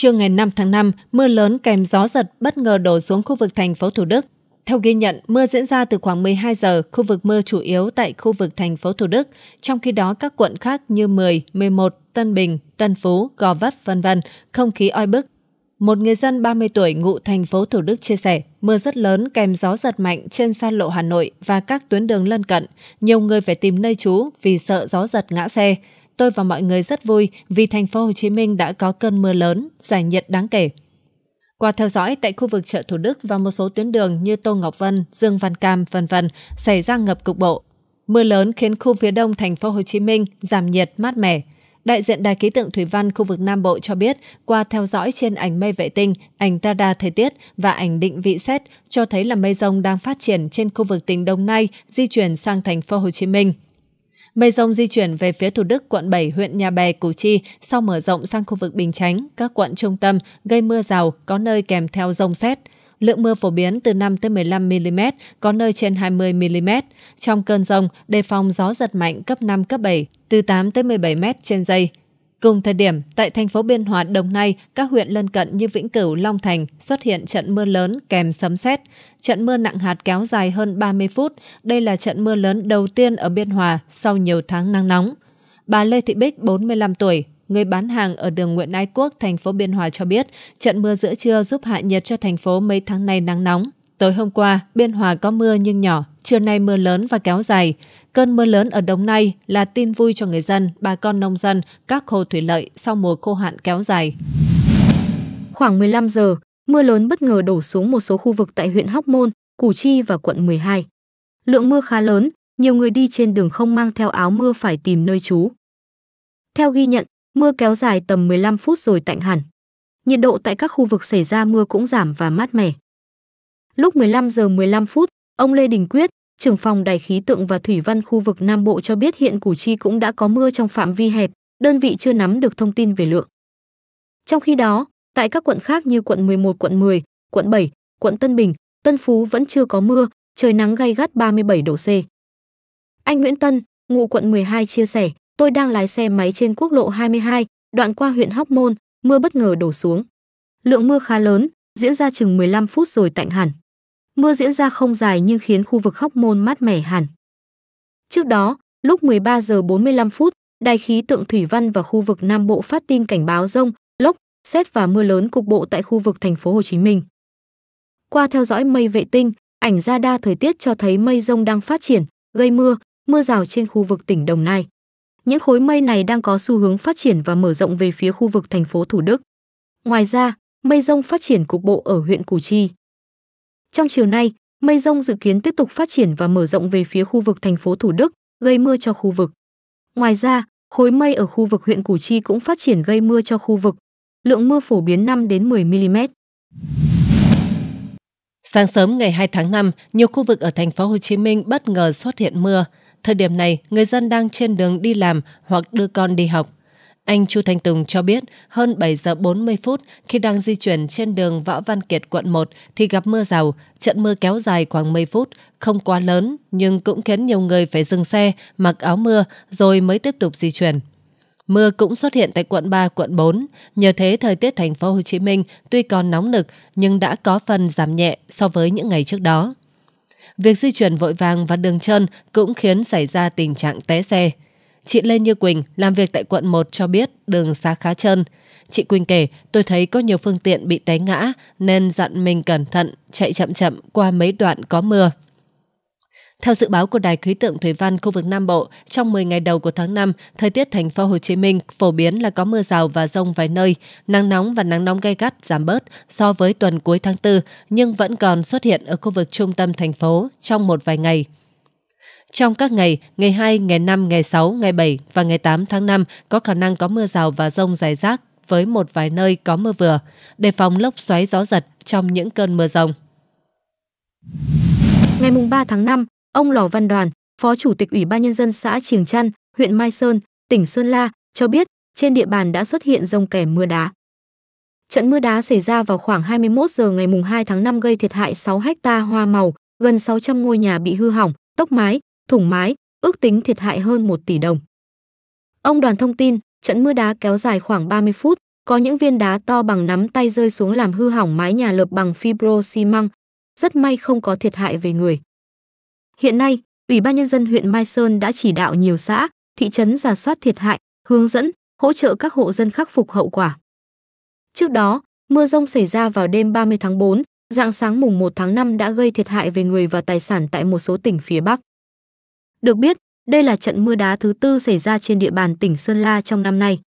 Trưa ngày 5 tháng 5, mưa lớn kèm gió giật bất ngờ đổ xuống khu vực thành phố Thủ Đức. Theo ghi nhận, mưa diễn ra từ khoảng 12 giờ, khu vực mưa chủ yếu tại khu vực thành phố Thủ Đức, trong khi đó các quận khác như 10, 11, Tân Bình, Tân Phú, Gò Vấp, vân vân, không khí oi bức. Một người dân 30 tuổi ngụ thành phố Thủ Đức chia sẻ, mưa rất lớn kèm gió giật mạnh trên xa lộ Hà Nội và các tuyến đường lân cận. Nhiều người phải tìm nơi trú vì sợ gió giật ngã xe. Tôi và mọi người rất vui vì thành phố Hồ Chí Minh đã có cơn mưa lớn, giải nhiệt đáng kể. Qua theo dõi tại khu vực chợ Thủ Đức và một số tuyến đường như Tô Ngọc Vân, Dương Văn Cam, vân vân xảy ra ngập cục bộ. Mưa lớn khiến khu phía đông thành phố Hồ Chí Minh giảm nhiệt mát mẻ. Đại diện Đài khí tượng thủy văn khu vực Nam Bộ cho biết, qua theo dõi trên ảnh mây vệ tinh, ảnh radar thời tiết và ảnh định vị xét cho thấy là mây rông đang phát triển trên khu vực tỉnh Đồng Nai di chuyển sang thành phố Hồ Chí Minh. Mây rông di chuyển về phía Thủ Đức, quận 7, huyện Nhà Bè, Củ Chi sau mở rộng sang khu vực Bình Chánh, các quận trung tâm gây mưa rào, có nơi kèm theo rông xét. Lượng mưa phổ biến từ 5 tới 15 mm, có nơi trên 20 mm. Trong cơn rông, đề phòng gió giật mạnh cấp 5 cấp 7, từ 8 tới 17 m trên giây. Cùng thời điểm, tại thành phố Biên Hòa, Đồng Nai, các huyện lân cận như Vĩnh Cửu, Long Thành xuất hiện trận mưa lớn kèm sấm sét. Trận mưa nặng hạt kéo dài hơn 30 phút. Đây là trận mưa lớn đầu tiên ở Biên Hòa sau nhiều tháng nắng nóng. Bà Lê Thị Bích, 45 tuổi, người bán hàng ở đường Nguyễn Ái Quốc, thành phố Biên Hòa cho biết, trận mưa giữa trưa giúp hạ nhiệt cho thành phố mấy tháng nay nắng nóng. Tối hôm qua, Biên Hòa có mưa nhưng nhỏ, trưa nay mưa lớn và kéo dài. Cơn mưa lớn ở Đồng Nai là tin vui cho người dân, bà con nông dân, các hồ thủy lợi sau mùa khô hạn kéo dài. Khoảng 15 giờ, mưa lớn bất ngờ đổ xuống một số khu vực tại huyện Hóc Môn, Củ Chi và quận 12. Lượng mưa khá lớn, nhiều người đi trên đường không mang theo áo mưa phải tìm nơi trú. Theo ghi nhận, mưa kéo dài tầm 15 phút rồi tạnh hẳn. Nhiệt độ tại các khu vực xảy ra mưa cũng giảm và mát mẻ. Lúc 15 giờ 15 phút, ông Lê Đình Quyết, trưởng phòng Đài khí tượng và thủy văn khu vực Nam Bộ cho biết hiện Củ Chi cũng đã có mưa trong phạm vi hẹp, đơn vị chưa nắm được thông tin về lượng. Trong khi đó, tại các quận khác như quận 11, quận 10, quận 7, quận Tân Bình, Tân Phú vẫn chưa có mưa, trời nắng gay gắt 37 độ C. Anh Nguyễn Tân, ngụ quận 12 chia sẻ, tôi đang lái xe máy trên quốc lộ 22, đoạn qua huyện Hóc Môn, mưa bất ngờ đổ xuống. Lượng mưa khá lớn, diễn ra chừng 15 phút rồi tạnh hẳn. Mưa diễn ra không dài nhưng khiến khu vực Hóc Môn mát mẻ hẳn. Trước đó, lúc 13 giờ 45 phút, Đài khí tượng thủy văn và khu vực Nam Bộ phát tin cảnh báo rông, lốc, xét và mưa lớn cục bộ tại khu vực thành phố Hồ Chí Minh. Qua theo dõi mây vệ tinh, ảnh radar thời tiết cho thấy mây rông đang phát triển, gây mưa, mưa rào trên khu vực tỉnh Đồng Nai. Những khối mây này đang có xu hướng phát triển và mở rộng về phía khu vực thành phố Thủ Đức. Ngoài ra, mây rông phát triển cục bộ ở huyện Củ Chi. Trong chiều nay, mây rông dự kiến tiếp tục phát triển và mở rộng về phía khu vực thành phố Thủ Đức, gây mưa cho khu vực. Ngoài ra, khối mây ở khu vực huyện Củ Chi cũng phát triển gây mưa cho khu vực. Lượng mưa phổ biến 5 đến 10 mm. Sáng sớm ngày 2 tháng 5, nhiều khu vực ở thành phố Hồ Chí Minh bất ngờ xuất hiện mưa. Thời điểm này, người dân đang trên đường đi làm hoặc đưa con đi học. Anh Chu Thanh Tùng cho biết hơn 7 giờ 40 phút khi đang di chuyển trên đường Võ Văn Kiệt quận 1 thì gặp mưa rào, trận mưa kéo dài khoảng 10 phút, không quá lớn nhưng cũng khiến nhiều người phải dừng xe, mặc áo mưa rồi mới tiếp tục di chuyển. Mưa cũng xuất hiện tại quận 3, quận 4, nhờ thế thời tiết thành phố Hồ Chí Minh tuy còn nóng nực nhưng đã có phần giảm nhẹ so với những ngày trước đó. Việc di chuyển vội vàng và đường trơn cũng khiến xảy ra tình trạng té xe. Chị Lê Như Quỳnh làm việc tại quận 1 cho biết đường xá khá trơn. Chị Quỳnh kể, tôi thấy có nhiều phương tiện bị té ngã nên dặn mình cẩn thận, chạy chậm chậm qua mấy đoạn có mưa. Theo dự báo của Đài khí tượng thủy văn khu vực Nam Bộ, trong 10 ngày đầu của tháng 5, thời tiết thành phố Hồ Chí Minh phổ biến là có mưa rào và rông vài nơi, nắng nóng và nắng nóng gay gắt giảm bớt so với tuần cuối tháng 4, nhưng vẫn còn xuất hiện ở khu vực trung tâm thành phố trong một vài ngày. Trong các ngày, ngày 2, ngày 5, ngày 6, ngày 7 và ngày 8 tháng 5 có khả năng có mưa rào và rông rải rác với một vài nơi có mưa vừa, đề phòng lốc xoáy gió giật trong những cơn mưa rông. Ngày 3 tháng 5, ông Lò Văn Đoàn, Phó Chủ tịch Ủy ban Nhân dân xã Triềng Trăn, huyện Mai Sơn, tỉnh Sơn La, cho biết trên địa bàn đã xuất hiện rông kèm mưa đá. Trận mưa đá xảy ra vào khoảng 21 giờ ngày 2 tháng 5 gây thiệt hại 6 hecta hoa màu, gần 600 ngôi nhà bị hư hỏng, tốc mái, thủng mái, ước tính thiệt hại hơn 1 tỷ đồng. Ông Đoàn thông tin, trận mưa đá kéo dài khoảng 30 phút, có những viên đá to bằng nắm tay rơi xuống làm hư hỏng mái nhà lợp bằng fibro xi măng. Rất may không có thiệt hại về người. Hiện nay, Ủy ban Nhân dân huyện Mai Sơn đã chỉ đạo nhiều xã, thị trấn giả soát thiệt hại, hướng dẫn, hỗ trợ các hộ dân khắc phục hậu quả. Trước đó, mưa rông xảy ra vào đêm 30 tháng 4, dạng sáng mùng 1 tháng 5 đã gây thiệt hại về người và tài sản tại một số tỉnh phía Bắc. Được biết, đây là trận mưa đá thứ tư xảy ra trên địa bàn tỉnh Sơn La trong năm nay.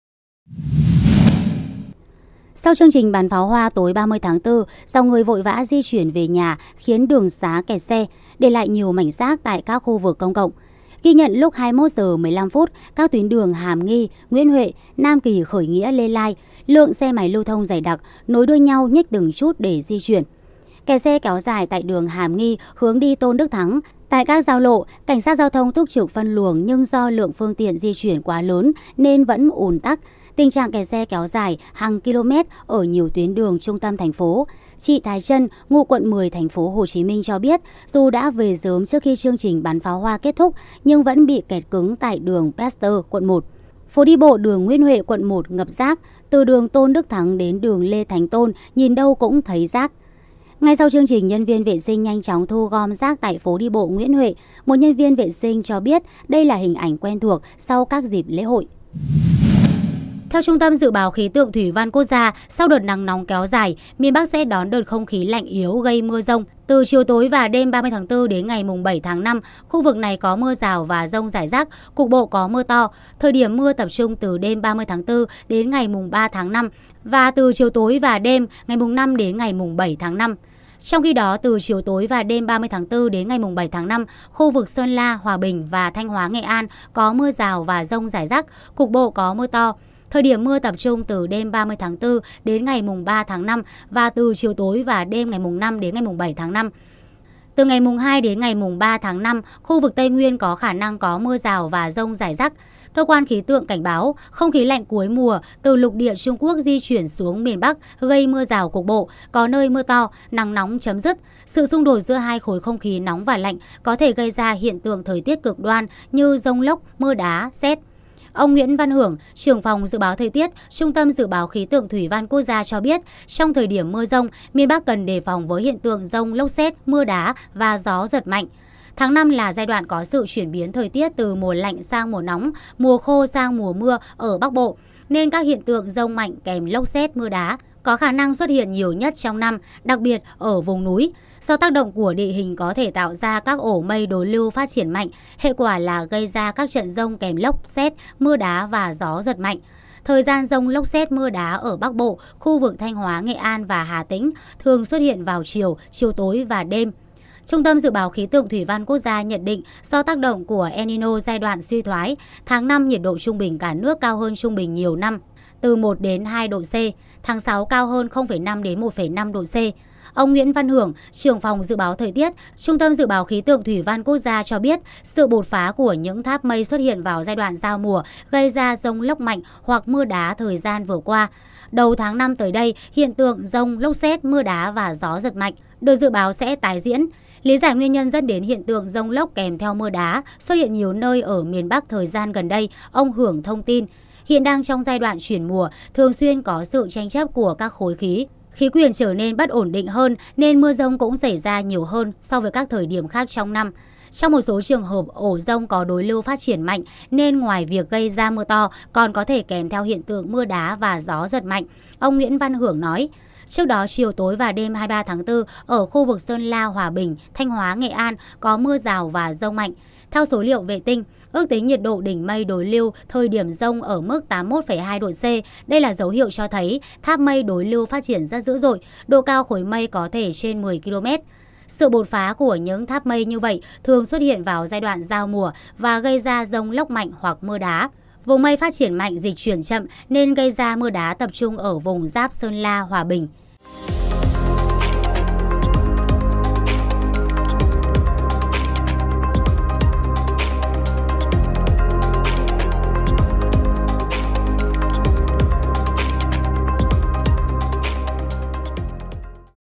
Sau chương trình bắn pháo hoa tối 30 tháng 4, dòng người vội vã di chuyển về nhà khiến đường xá kẹt xe, để lại nhiều mảnh rác tại các khu vực công cộng. Ghi nhận lúc 21 giờ 15 phút, các tuyến đường Hàm Nghi, Nguyễn Huệ, Nam Kỳ, Khởi Nghĩa, Lê Lai, lượng xe máy lưu thông dày đặc, nối đuôi nhau nhích từng chút để di chuyển. Kẹt xe kéo dài tại đường Hàm Nghi hướng đi Tôn Đức Thắng. Tại các giao lộ, cảnh sát giao thông túc trực phân luồng nhưng do lượng phương tiện di chuyển quá lớn nên vẫn ùn tắc. Tình trạng kẹt xe kéo dài hàng km ở nhiều tuyến đường trung tâm thành phố. Chị Thái Trân, ngụ quận 10 thành phố Hồ Chí Minh cho biết, dù đã về sớm trước khi chương trình bắn pháo hoa kết thúc nhưng vẫn bị kẹt cứng tại đường Pasteur, quận 1. Phố đi bộ đường Nguyên Huệ quận 1 ngập rác, từ đường Tôn Đức Thắng đến đường Lê Thánh Tôn, nhìn đâu cũng thấy rác. Ngay sau chương trình, nhân viên vệ sinh nhanh chóng thu gom rác tại phố đi bộ Nguyễn Huệ. Một nhân viên vệ sinh cho biết đây là hình ảnh quen thuộc sau các dịp lễ hội. Theo Trung tâm Dự báo Khí tượng Thủy văn Quốc gia, sau đợt nắng nóng kéo dài, miền Bắc sẽ đón đợt không khí lạnh yếu gây mưa rông. Từ chiều tối và đêm 30 tháng 4 đến ngày mùng 7 tháng 5, khu vực này có mưa rào và rông rải rác, cục bộ có mưa to. Thời điểm mưa tập trung từ đêm 30 tháng 4 đến ngày mùng 3 tháng 5 và từ chiều tối và đêm ngày mùng 5 đến ngày mùng 7 tháng 5. Trong khi đó, từ chiều tối và đêm 30 tháng 4 đến ngày 7 tháng 5, khu vực Sơn La, Hòa Bình và Thanh Hóa, Nghệ An có mưa rào và rông rải rác, cục bộ có mưa to. Thời điểm mưa tập trung từ đêm 30 tháng 4 đến ngày mùng 3 tháng 5 và từ chiều tối và đêm ngày mùng 5 đến ngày mùng 7 tháng 5. Từ ngày mùng 2 đến ngày mùng 3 tháng 5, khu vực Tây Nguyên có khả năng có mưa rào và rông rải rác. Cơ quan khí tượng cảnh báo, không khí lạnh cuối mùa từ lục địa Trung Quốc di chuyển xuống miền Bắc gây mưa rào cục bộ, có nơi mưa to, nắng nóng chấm dứt. Sự xung đột giữa hai khối không khí nóng và lạnh có thể gây ra hiện tượng thời tiết cực đoan như rông lốc, mưa đá, xét. Ông Nguyễn Văn Hưởng, trưởng phòng dự báo thời tiết, Trung tâm Dự báo Khí tượng Thủy văn Quốc gia cho biết, trong thời điểm mưa rông, miền Bắc cần đề phòng với hiện tượng rông lốc xét, mưa đá và gió giật mạnh. Tháng 5 là giai đoạn có sự chuyển biến thời tiết từ mùa lạnh sang mùa nóng, mùa khô sang mùa mưa ở Bắc Bộ, nên các hiện tượng rông mạnh kèm lốc xét, mưa đá có khả năng xuất hiện nhiều nhất trong năm, đặc biệt ở vùng núi. Do tác động của địa hình có thể tạo ra các ổ mây đối lưu phát triển mạnh, hệ quả là gây ra các trận rông kèm lốc xét, mưa đá và gió giật mạnh. Thời gian rông lốc xét mưa đá ở Bắc Bộ, khu vực Thanh Hóa, Nghệ An và Hà Tĩnh thường xuất hiện vào chiều, chiều tối và đêm. Trung tâm Dự báo Khí tượng Thủy văn Quốc gia nhận định do tác động của El Nino giai đoạn suy thoái, tháng 5 nhiệt độ trung bình cả nước cao hơn trung bình nhiều năm, từ 1 đến 2 độ C, tháng 6 cao hơn 0,5 đến 1,5 độ C. Ông Nguyễn Văn Hưởng, trưởng phòng dự báo thời tiết, Trung tâm Dự báo Khí tượng Thủy văn Quốc gia cho biết sự bột phá của những tháp mây xuất hiện vào giai đoạn giao mùa gây ra rông lốc mạnh hoặc mưa đá thời gian vừa qua. Đầu tháng 5 tới đây, hiện tượng rông, lốc xét, mưa đá và gió giật mạnh được dự báo sẽ tái diễn. Lý giải nguyên nhân dẫn đến hiện tượng rông lốc kèm theo mưa đá xuất hiện nhiều nơi ở miền Bắc thời gian gần đây, ông Hưởng thông tin. Hiện đang trong giai đoạn chuyển mùa, thường xuyên có sự tranh chấp của các khối khí. Khí quyển trở nên bất ổn định hơn nên mưa rông cũng xảy ra nhiều hơn so với các thời điểm khác trong năm. Trong một số trường hợp, ổ rông có đối lưu phát triển mạnh nên ngoài việc gây ra mưa to còn có thể kèm theo hiện tượng mưa đá và gió giật mạnh. Ông Nguyễn Văn Hưởng nói, Trước đó, chiều tối và đêm 23 tháng 4, ở khu vực Sơn La, Hòa Bình, Thanh Hóa, Nghệ An có mưa rào và rông mạnh. Theo số liệu vệ tinh, ước tính nhiệt độ đỉnh mây đối lưu thời điểm rông ở mức 81,2 độ C. Đây là dấu hiệu cho thấy tháp mây đối lưu phát triển rất dữ dội, độ cao khối mây có thể trên 10 km. Sự bột phá của những tháp mây như vậy thường xuất hiện vào giai đoạn giao mùa và gây ra rông lốc mạnh hoặc mưa đá. Vùng mây phát triển mạnh dịch chuyển chậm nên gây ra mưa đá tập trung ở vùng giáp Sơn La, Hòa Bình.